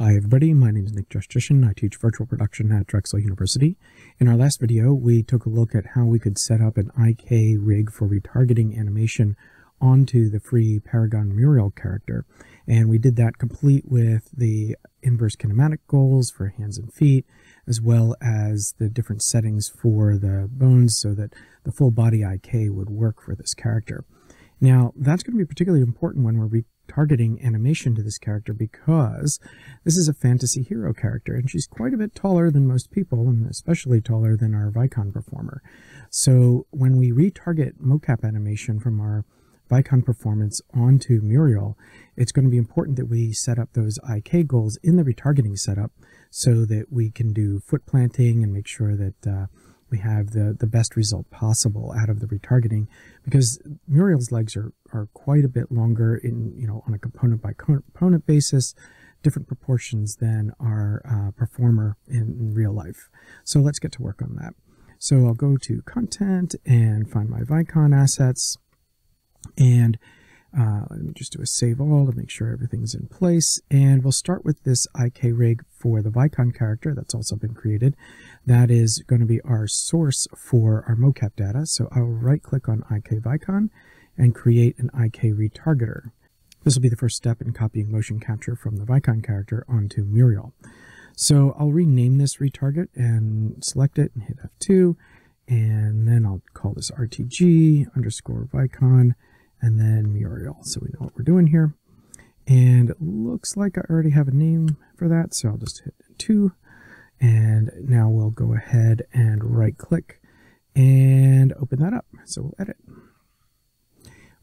Hi everybody, my name is Nick Jushchyshyn. I teach virtual production at Drexel University. In our last video, we took a look at how we could set up an IK rig for retargeting animation onto the free Paragon Muriel character. And we did that complete with the inverse kinematic goals for hands and feet, as well as the different settings for the bones so that the full body IK would work for this character. Now, that's going to be particularly important when we're targeting animation to this character because this is a fantasy hero character and she's quite a bit taller than most people and especially taller than our Vicon performer. So when we retarget mocap animation from our Vicon performance onto Muriel, it's going to be important that we set up those IK goals in the retargeting setup so that we can do foot planting and make sure that uh, we have the, the best result possible out of the retargeting because Muriel's legs are, are quite a bit longer in, you know, on a component by component basis, different proportions than our uh, performer in, in real life. So let's get to work on that. So I'll go to content and find my Vicon assets and uh, let me just do a save all to make sure everything's in place. And we'll start with this IK rig for the Vicon character that's also been created. That is going to be our source for our mocap data. So I'll right click on IK Vicon and create an IK retargeter. This will be the first step in copying motion capture from the Vicon character onto Muriel. So I'll rename this retarget and select it and hit F2. And then I'll call this RTG underscore Vicon and then Muriel. So we know what we're doing here. And it looks like I already have a name for that, so I'll just hit 2. And now we'll go ahead and right click and open that up. So we'll edit.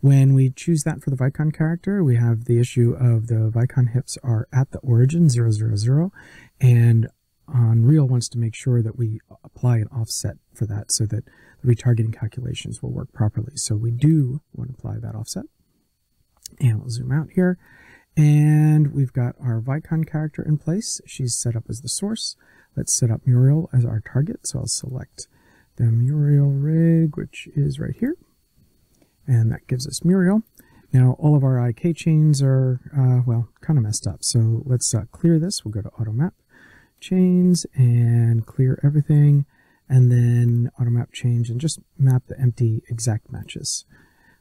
When we choose that for the Vicon character, we have the issue of the Vicon hips are at the origin 000, and Unreal wants to make sure that we apply an offset for that so that the retargeting calculations will work properly. So we do want to apply that offset. And we'll zoom out here. And we've got our Vicon character in place. She's set up as the source. Let's set up Muriel as our target. So I'll select the Muriel rig, which is right here. And that gives us Muriel. Now, all of our IK chains are, uh, well, kind of messed up. So let's uh, clear this. We'll go to Auto Map, Chains, and clear everything and then auto map change and just map the empty exact matches.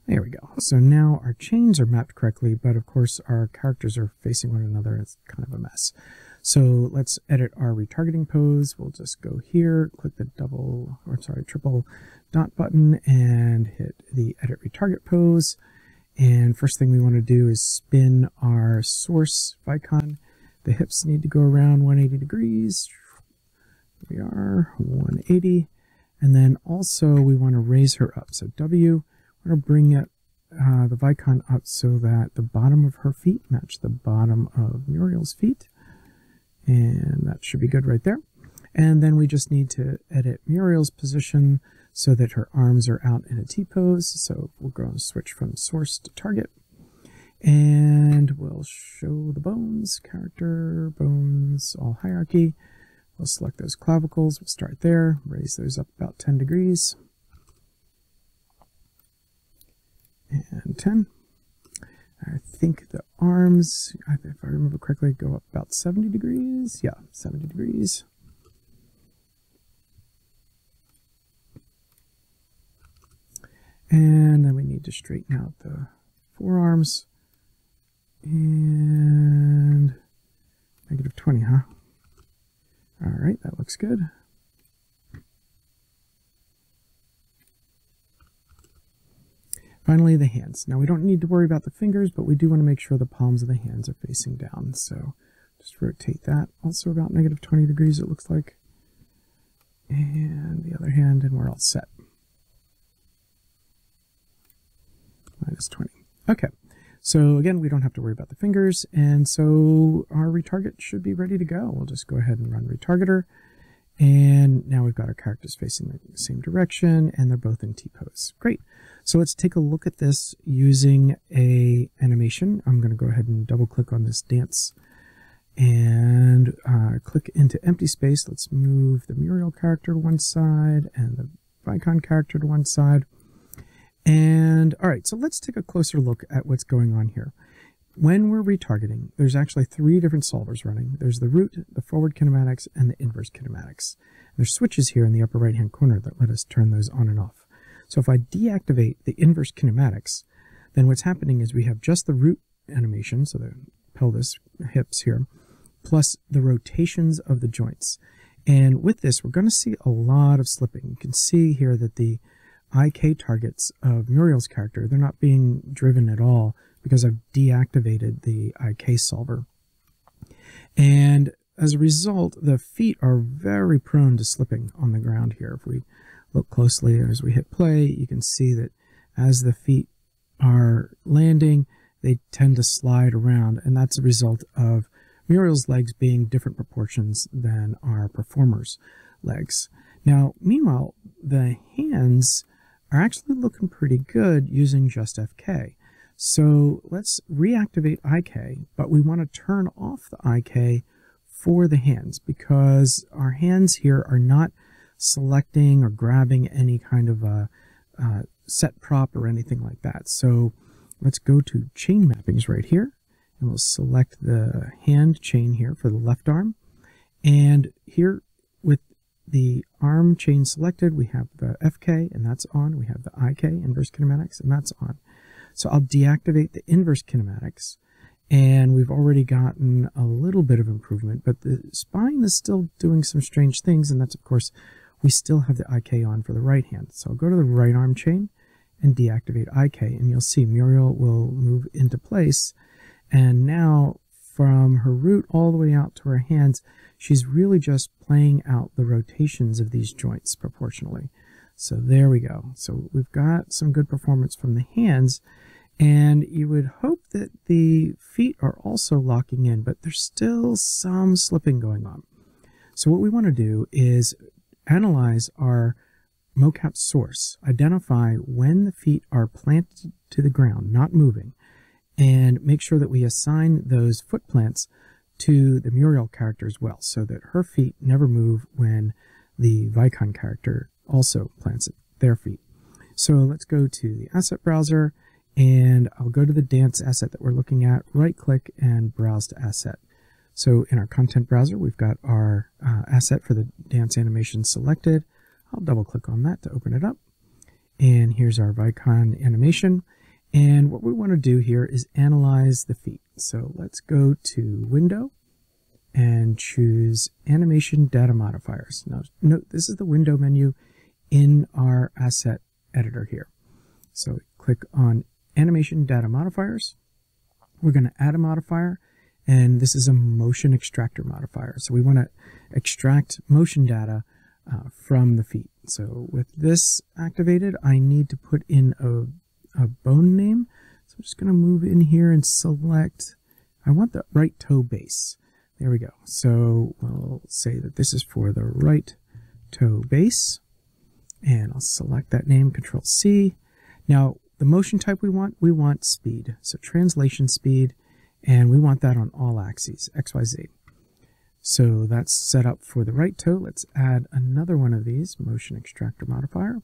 There we go. So now our chains are mapped correctly, but of course our characters are facing one another. It's kind of a mess. So let's edit our retargeting pose. We'll just go here, click the double, or sorry, triple dot button and hit the edit retarget pose. And first thing we want to do is spin our source Vicon. The hips need to go around 180 degrees we are 180 and then also we want to raise her up so W we want to bring it uh, the Vicon up so that the bottom of her feet match the bottom of Muriel's feet and that should be good right there. And then we just need to edit Muriel's position so that her arms are out in a T-pose so we'll go and switch from source to target. And we'll show the bones character bones all hierarchy. We'll select those clavicles, we'll start there, raise those up about 10 degrees. And 10. I think the arms, if I remember correctly, go up about 70 degrees. Yeah, 70 degrees. And then we need to straighten out the forearms. And negative 20, huh? All right, that looks good. Finally, the hands. Now we don't need to worry about the fingers, but we do want to make sure the palms of the hands are facing down. So just rotate that. Also about negative 20 degrees, it looks like. And the other hand, and we're all set. Minus 20. Okay. So again, we don't have to worry about the fingers, and so our retarget should be ready to go. We'll just go ahead and run retargeter, and now we've got our characters facing the same direction, and they're both in T-pose. Great. So let's take a look at this using a animation. I'm going to go ahead and double click on this dance and uh, click into empty space. Let's move the Muriel character to one side and the Vicon character to one side. And all right, so let's take a closer look at what's going on here. when we're retargeting, there's actually three different solvers running. There's the root, the forward kinematics, and the inverse kinematics. There's switches here in the upper right hand corner that let us turn those on and off. So if I deactivate the inverse kinematics, then what's happening is we have just the root animation, so the pelvis, hips here, plus the rotations of the joints. And with this, we're going to see a lot of slipping. You can see here that the IK targets of Muriel's character, they're not being driven at all because I've deactivated the IK solver. And as a result, the feet are very prone to slipping on the ground here. If we look closely as we hit play, you can see that as the feet are landing, they tend to slide around, and that's a result of Muriel's legs being different proportions than our performer's legs. Now, meanwhile, the hands are actually looking pretty good using just FK. So let's reactivate IK, but we want to turn off the IK for the hands because our hands here are not selecting or grabbing any kind of a, a set prop or anything like that. So let's go to chain mappings right here and we'll select the hand chain here for the left arm. And here with the arm chain selected, we have the FK and that's on. We have the IK, inverse kinematics, and that's on. So I'll deactivate the inverse kinematics and we've already gotten a little bit of improvement, but the spine is still doing some strange things, and that's, of course, we still have the IK on for the right hand. So I'll go to the right arm chain and deactivate IK, and you'll see Muriel will move into place, and now from her root all the way out to her hands, she's really just playing out the rotations of these joints proportionally. So there we go. So we've got some good performance from the hands, and you would hope that the feet are also locking in, but there's still some slipping going on. So what we want to do is analyze our mocap source, identify when the feet are planted to the ground, not moving, and make sure that we assign those foot plants to the Muriel character as well, so that her feet never move when the Vicon character also plants their feet. So let's go to the asset browser and I'll go to the dance asset that we're looking at, right click and browse to asset. So in our content browser, we've got our uh, asset for the dance animation selected. I'll double click on that to open it up. And here's our Vicon animation. And what we want to do here is analyze the feet. So let's go to Window and choose Animation Data Modifiers. Now note this is the window menu in our asset editor here. So click on animation data modifiers. We're going to add a modifier, and this is a motion extractor modifier. So we want to extract motion data uh, from the feet. So with this activated, I need to put in a, a bone name. So I'm just going to move in here and select, I want the right toe base. There we go. So we'll say that this is for the right toe base. And I'll select that name, Control C. Now, the motion type we want, we want speed. So translation speed, and we want that on all axes, X, Y, Z. So that's set up for the right toe. Let's add another one of these, motion extractor modifier.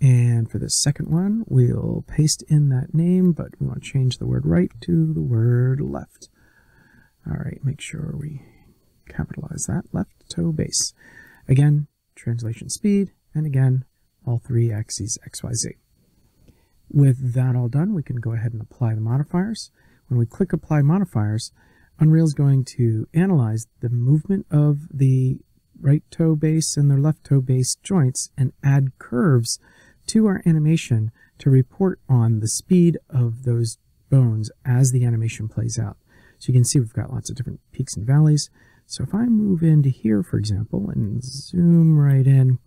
And for the second one, we'll paste in that name, but we want to change the word right to the word left. All right, make sure we capitalize that, left toe base. Again, translation speed, and again, all three axes, X, Y, Z. With that all done, we can go ahead and apply the modifiers. When we click Apply Modifiers, Unreal is going to analyze the movement of the right toe base and the left toe base joints and add curves to our animation to report on the speed of those bones as the animation plays out. So you can see we've got lots of different peaks and valleys. So if I move into here, for example, and zoom right in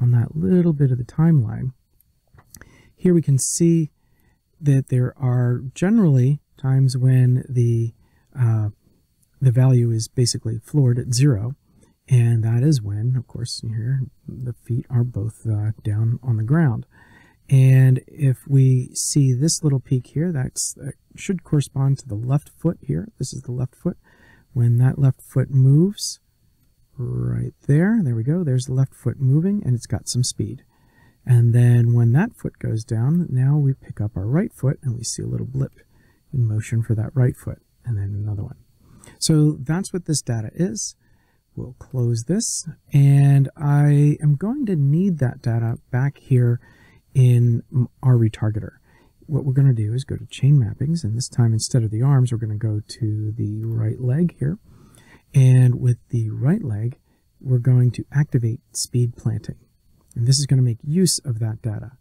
on that little bit of the timeline, here we can see that there are generally times when the uh, the value is basically floored at zero, and that is when, of course, here the feet are both uh, down on the ground. And if we see this little peak here, that's, that should correspond to the left foot here. This is the left foot. When that left foot moves, right there, there we go, there's the left foot moving, and it's got some speed. And then when that foot goes down, now we pick up our right foot and we see a little blip in motion for that right foot, and then another one. So that's what this data is. We'll close this, and I am going to need that data back here in our retargeter. What we're going to do is go to chain mappings, and this time instead of the arms, we're going to go to the right leg here. And with the right leg, we're going to activate speed planting. And this is going to make use of that data.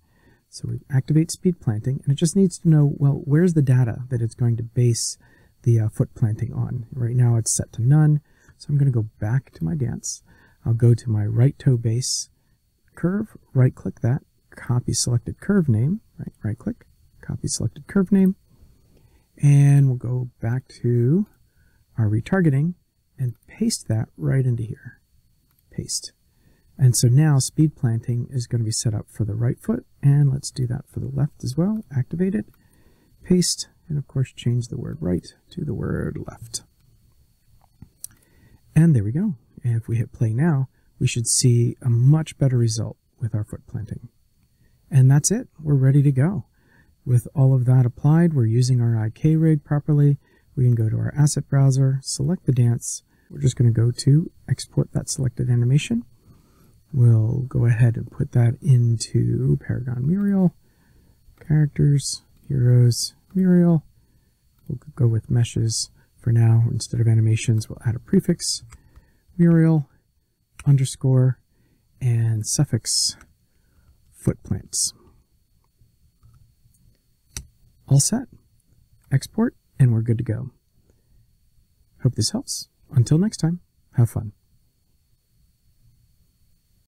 So we activate speed planting, and it just needs to know, well, where's the data that it's going to base the uh, foot planting on? Right now it's set to none, so I'm going to go back to my dance. I'll go to my right toe base curve, right click that, copy selected curve name, right, right click, copy selected curve name, and we'll go back to our retargeting and paste that right into here. Paste. And so now speed planting is going to be set up for the right foot, and let's do that for the left as well. Activate it, paste, and of course change the word right to the word left. And there we go. And if we hit play now, we should see a much better result with our foot planting. And that's it. We're ready to go. With all of that applied, we're using our IK rig properly. We can go to our asset browser, select the dance. We're just going to go to export that selected animation We'll go ahead and put that into Paragon Muriel, characters, heroes, Muriel. We'll go with meshes for now. Instead of animations, we'll add a prefix, Muriel, underscore, and suffix footplants. All set. Export, and we're good to go. Hope this helps. Until next time, have fun.